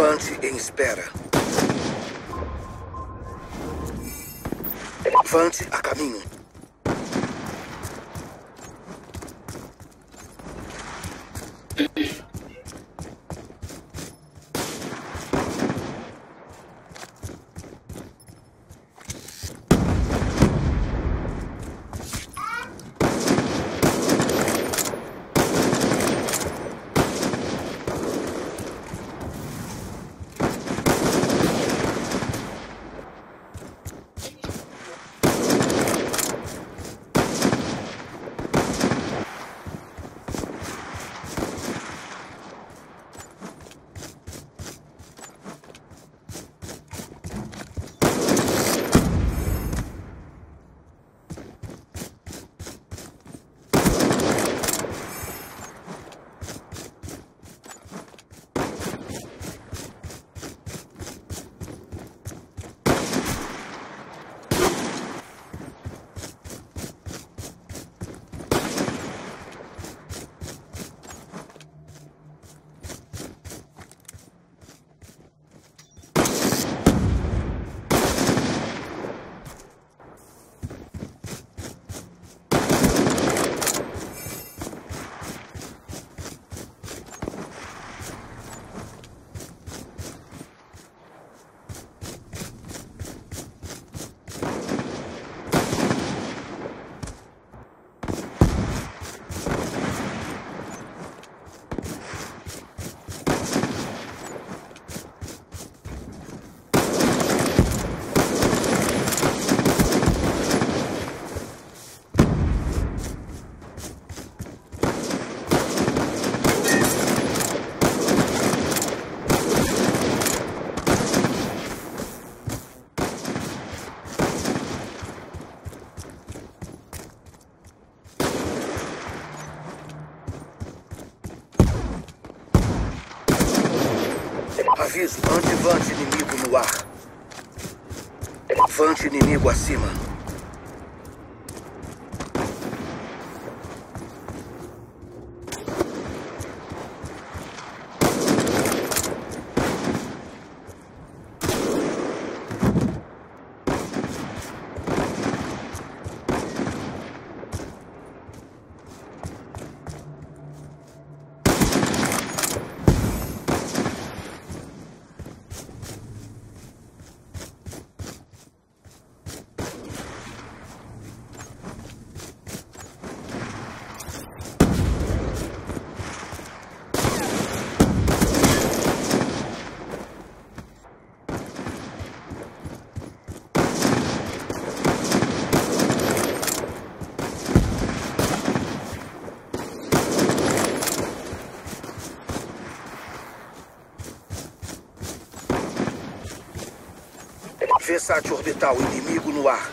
Avante em espera. Avante a caminho. Aviso, antivante inimigo no ar. Vante inimigo acima. Versátil orbital, inimigo no ar.